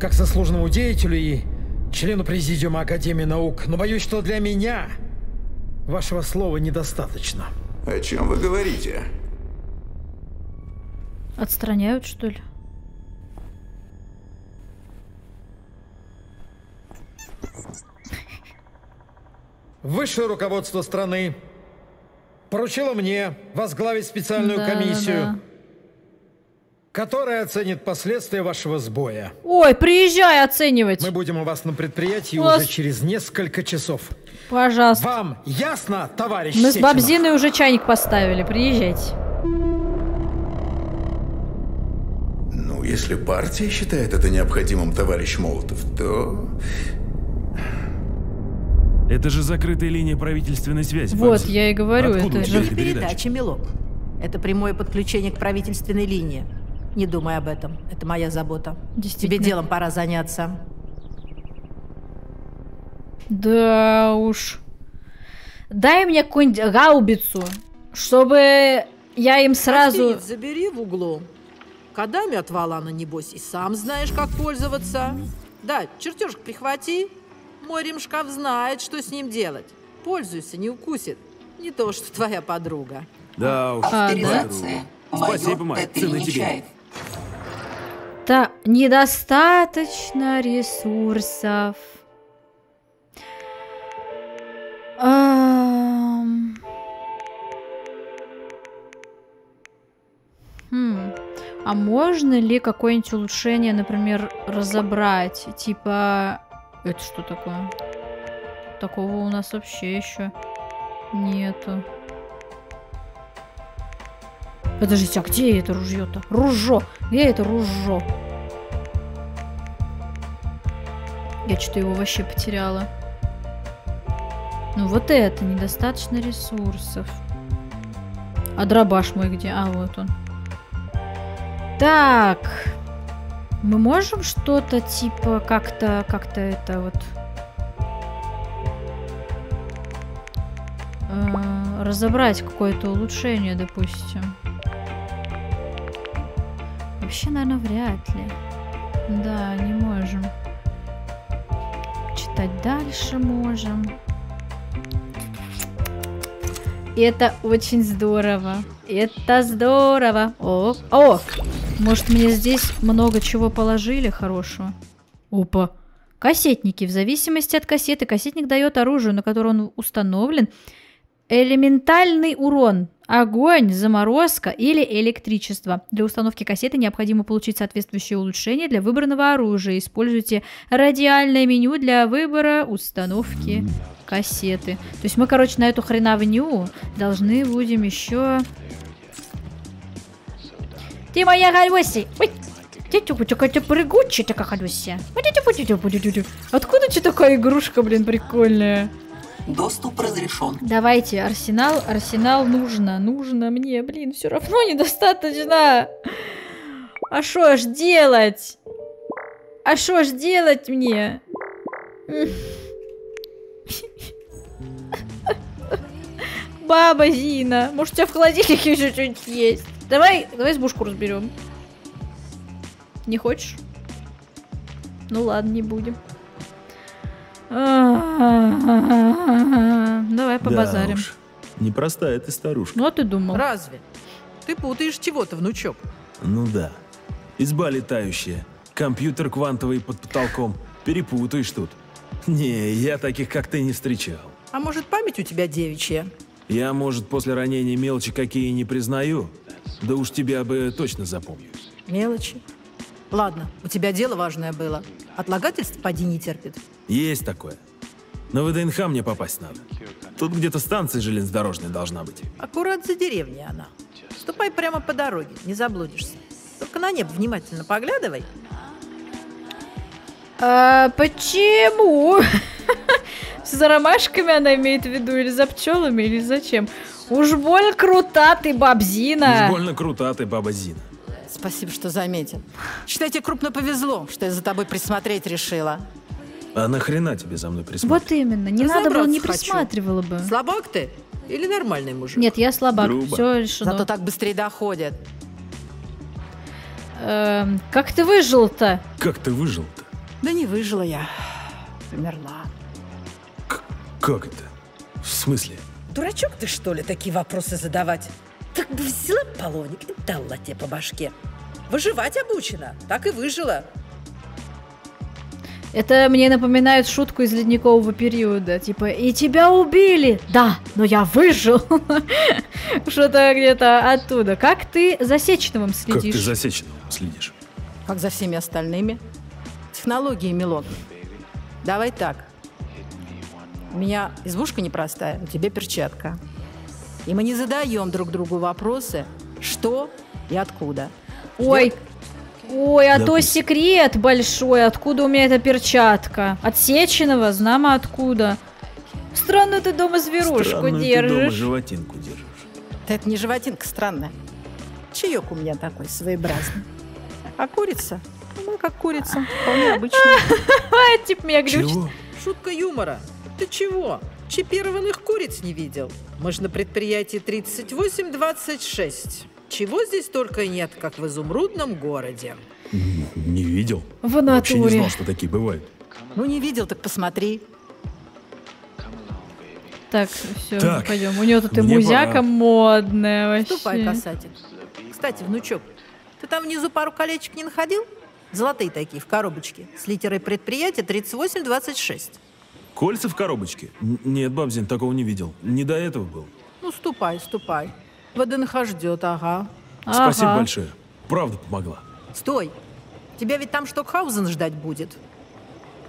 как заслуженному деятелю и члену Президиума Академии наук, но боюсь, что для меня вашего слова недостаточно. О чем вы говорите? Отстраняют, что ли? Высшее руководство страны поручило мне возглавить специальную Да, комиссию, да. Которая оценит последствия вашего сбоя. Ой, приезжай оценивать. Мы будем у вас на предприятии Вас- уже через несколько часов. Пожалуйста. Вам ясно, товарищ Мы с Сеченов? Бабзиной уже чайник поставили. Приезжайте. Ну, если партия считает это необходимым, товарищ Молотов, то... Это же закрытая линия правительственной связи. Вот, Бабзин. я и говорю, Откуда это же-? Передача, милок. Это прямое подключение к правительственной линии. Не думай об этом. Это моя забота. Тебе делом пора заняться. Да уж. Дай мне какую-нибудь гаубицу, чтобы я им сразу... Гостиниц забери в углу. Кадами от Валана, небось, и сам знаешь, как пользоваться. Да, чертежик прихвати. Мой ремшкаф знает, что с ним делать. Пользуйся, не укусит. Не то, что твоя подруга. Да уж. А, Авторизация. Спасибо, Майк, цены тебе. Да, недостаточно ресурсов. Хм. А можно ли какое-нибудь улучшение, например, разобрать? Типа... Это что такое? Такого у нас вообще еще нету. Подождите, а где это ружье-то? Ружо! Где это ружо? Я что-то его вообще потеряла. Ну вот это, недостаточно ресурсов. А дробаш мой где? А, вот он. Так. Мы можем что-то типа как-то, как-то это вот... э, разобрать какое-то улучшение, допустим. Вообще, наверное, вряд ли. Да, не можем. Читать дальше можем. Это очень здорово. Это здорово. О, о! Может, мне здесь много чего положили хорошего? Опа. Кассетники. В зависимости от кассеты, кассетник дает оружию, на которое он установлен, элементальный урон, огонь, заморозка или электричество. Для установки кассеты необходимо получить соответствующее улучшение для выбранного оружия. Используйте радиальное меню для выбора установки кассеты. То есть мы, короче, на эту хреновню должны будем еще... Ты моя Галюси! Ой! Типа ты прыгучая такая Галюся. Откуда что такая игрушка, блин, прикольная? Доступ разрешен. Давайте, арсенал, арсенал нужно, нужно мне, блин, все равно недостаточно. А что ж делать? А что ж делать мне? Баба Зина, может у тебя в холодильнике еще что-нибудь есть? Давай, давай избушку разберем. Не хочешь? Ну ладно, не будем. Давай побазарим. Да уж. Непростая ты старушка. Ну, а ты думал? Разве? Ты путаешь чего-то, внучок. Ну да. Изба летающая. Компьютер квантовый под потолком. Перепутаешь тут. Не, я таких как ты не встречал. А может, память у тебя девичья? Я, может, после ранения мелочи какие не признаю. Да уж тебя бы точно запомню. Мелочи. Ладно, у тебя дело важное было. Отлагательств поди не терпит. Есть такое. На ВДНХ мне попасть надо. Тут где-то станция железнодорожная должна быть. Аккурат за деревней она. Ступай прямо по дороге, не заблудишься. Только на небо внимательно поглядывай. А, почему? За ромашками она имеет в виду или за пчелами, или зачем? Уж боль крута ты, бабзина. Уж больно крута ты, баба Зина. Спасибо, что заметил. Считай, тебе крупно повезло, что я за тобой присмотреть решила. А нахрена тебе за мной присматривать? Вот именно, не надо было, не хочу. присматривала бы. Слабак ты или нормальный мужик? Нет, я слабак, Грубо. все решено. Зато так быстрее доходит. Эм, как ты выжил-то? Как ты выжил-то? Да не выжила я. Померла. Как это? В смысле? Дурачок ты, что ли, такие вопросы задавать? Так бы взяла половник и дала тебе по башке. Выживать обучена, так и выжила. Это мне напоминает шутку из ледникового периода. Типа, и тебя убили! Да, но я выжил! Что-то где-то оттуда. Как ты за Сеченовым Как ты следишь? за Сеченовым следишь? Как за всеми остальными. Технологии, Милон. Давай так. У меня избушка непростая, у тебя перчатка. И мы не задаем друг другу вопросы, что и откуда. Ой, ой, а то секрет большой. Откуда у меня эта перчатка? От Сеченова, знамо откуда. Странно ты дома зверушку Странную ты дома держишь. животинку держишь. Да это не животинка странная. Чаек у меня такой своеобразный. А курица? Ну, как курица. Вполне обычная. Типа меня глючит. Чего? Шутка юмора. Ты чего? Чипированных куриц не видел? Мы же на предприятии 3826. Чего здесь только нет, как в изумрудном городе. Не видел. В Вообще не натуре. знал, что такие бывают. Ну, не видел, так посмотри. Так, все, Так, пойдем. У нее тут и музяка пора. модная вообще. Ступай, касатель. Кстати, внучок, ты там внизу пару колечек не находил? Золотые такие, в коробочке, с литерой предприятия 3826. Кольца в коробочке? Н- Нет, Бабзин, такого не видел. Не до этого был. Ну, ступай, ступай. ВДНХ ждет, ага. Спасибо Ага. большое. Правда помогла. Стой. Тебя ведь там Штокхаузен ждать будет.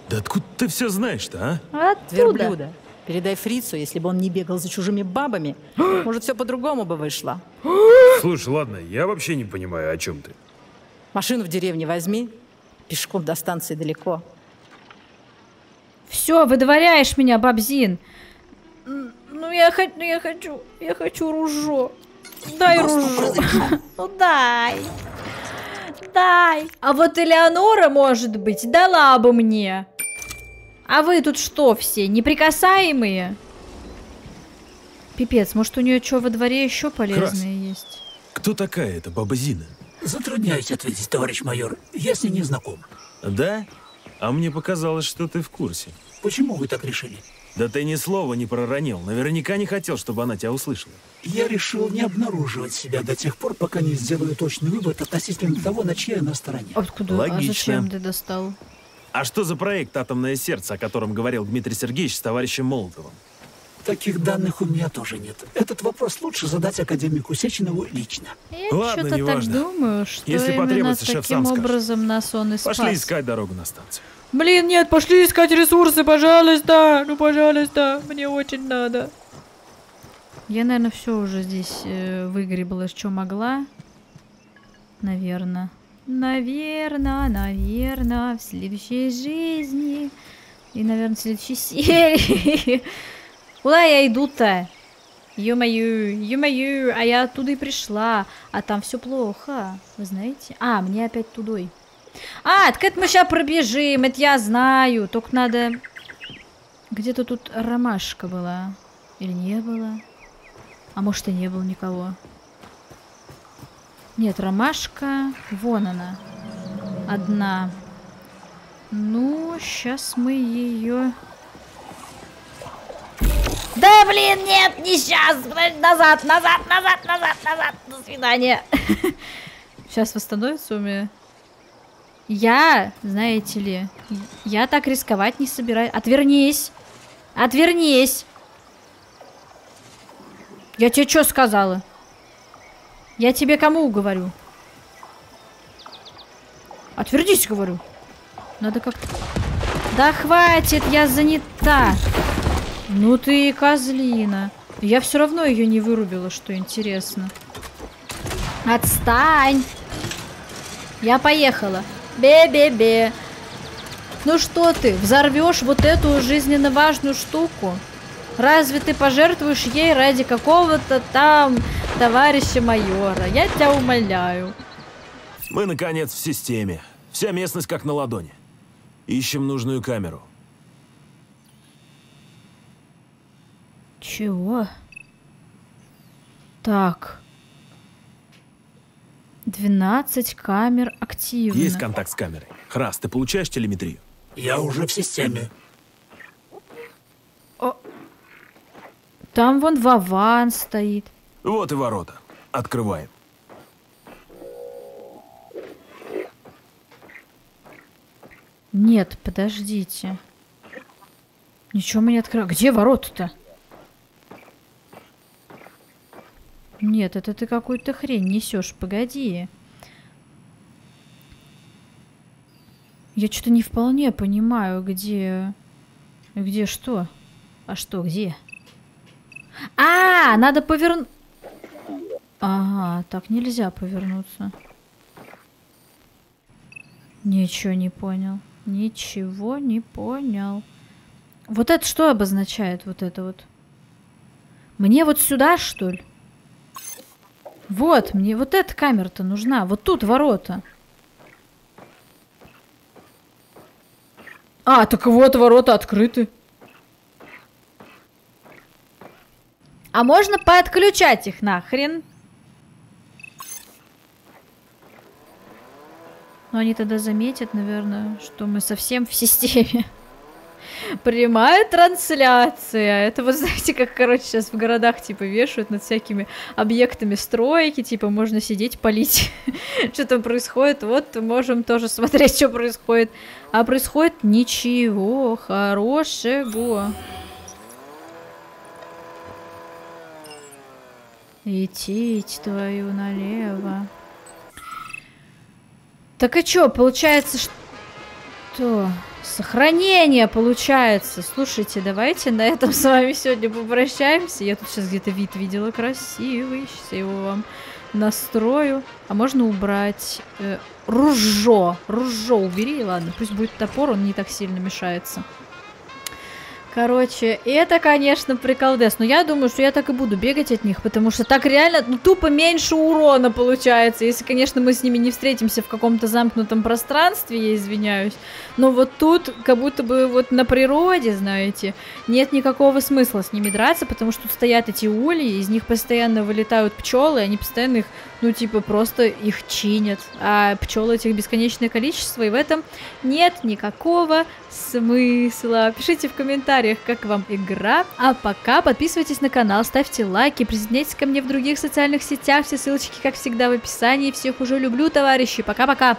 Да откуда ты все знаешь-то, а? Оттуда. Верблюда. Передай фрицу, если бы он не бегал за чужими бабами, может, все по-другому бы вышло. Слушай, ладно, я вообще не понимаю, о чем ты. Машину в деревне возьми. Пешком до станции далеко. Все, выдворяешь меня, Бабзин. Ну я хочу, ну я хочу, я хочу ружо. Дай ружо. Ну дай. Дай. А вот Элеонора, может быть, дала бы мне. А вы тут что все, неприкасаемые? Пипец, может у нее что во дворе еще полезное есть? Кто такая эта баба Зина? Затрудняюсь ответить, товарищ майор. Я с ней не знаком. Да? А мне показалось, что ты в курсе. Почему вы так решили? Да ты ни слова не проронил. Наверняка не хотел, чтобы она тебя услышала. Я решил не обнаруживать себя до тех пор, пока не сделаю точный вывод относительно того, на чьей она стороне. Откуда? Логично. А зачем ты достал? А что за проект «Атомное сердце», о котором говорил Дмитрий Сергеевич с товарищем Молотовым? Таких данных у меня тоже нет. Этот вопрос лучше задать академику Сеченову лично. Я Ладно, что-то так думаю, что Если именно таким сам скажет. образом нас он и спас. Пошли искать дорогу на станцию. Блин, нет, пошли искать ресурсы, пожалуйста. Ну, пожалуйста, мне очень надо. Я, наверное, все уже здесь э, выгребла, что могла. Наверное. Наверное, наверное, в следующей жизни. И, наверное, в следующей серии. Куда я иду-то? Ё-моё, ё-моё, а я оттуда и пришла. А там все плохо, вы знаете? А, мне опять тудой. А, так это мы сейчас пробежим, это я знаю. Только надо... Где-то тут ромашка была. Или не было? А может и не было никого. Нет, ромашка... Вон она. Одна. Ну, сейчас мы ее... Да, блин, нет, не сейчас. Назад, назад, назад, назад, назад. До свидания. Сейчас восстановится у меня. Я, знаете ли, я так рисковать не собираюсь. Отвернись. Отвернись. Я тебе что сказала? Я тебе кому говорю? Отвернись, говорю. Надо как... Да хватит, я занята. Ну ты козлина. Я все равно ее не вырубила, что интересно. Отстань. Я поехала. Бе-бе-бе. Ну что ты, взорвешь вот эту жизненно важную штуку? Разве ты пожертвуешь ей ради какого-то там товарища майора? Я тебя умоляю. Мы, наконец, в системе. Вся местность как на ладони. Ищем нужную камеру. Чего? Так. 12 камер активны. Есть контакт с камерой. Храс, ты получаешь телеметрию? Я уже в системе. О. Там вон Вован стоит. Вот и ворота. Открываем. Нет, подождите. Ничего мы не открываем. Где ворота-то? Нет, это ты какую-то хрень несешь. Погоди. Я что-то не вполне понимаю, где... Где что? А что, где? А, надо повернуть... Ага, так нельзя повернуться. Ничего не понял. Ничего не понял. Вот это что обозначает, вот это вот? Мне вот сюда, что ли? Вот, мне вот эта камера-то нужна. Вот тут ворота. А, так вот ворота открыты. А можно подключать их нахрен? Но они тогда заметят, наверное, что мы совсем в системе. Прямая трансляция. Это вот знаете, как, короче, сейчас в городах, типа, вешают над всякими объектами стройки, типа, можно сидеть, полить, что там происходит. Вот можем тоже смотреть, что происходит. А происходит ничего хорошего. Идти твою налево. Так и чё, получается, что... Сохранение получается. Слушайте, давайте на этом с вами сегодня попрощаемся. Я тут сейчас где-то вид видела красивый. Сейчас я его вам настрою. А можно убрать э, ружо. Ружо убери, ладно. Пусть будет топор, он не так сильно мешается. Короче, это, конечно, приколдес. Но я думаю, что я так и буду бегать от них, потому что так реально ну, тупо меньше урона получается. Если, конечно, мы с ними не встретимся в каком-то замкнутом пространстве, я извиняюсь. Но вот тут, как будто бы вот на природе, знаете, нет никакого смысла с ними драться, потому что тут стоят эти ульи, из них постоянно вылетают пчелы, они постоянно их, ну, типа, просто их чинят. А пчелы этих бесконечное количество, и в этом нет никакого смысла. Пишите в комментариях, как вам игра. А пока подписывайтесь на канал, ставьте лайки, присоединяйтесь ко мне в других социальных сетях. Все ссылочки, как всегда, в описании. Всех уже люблю, товарищи. Пока-пока.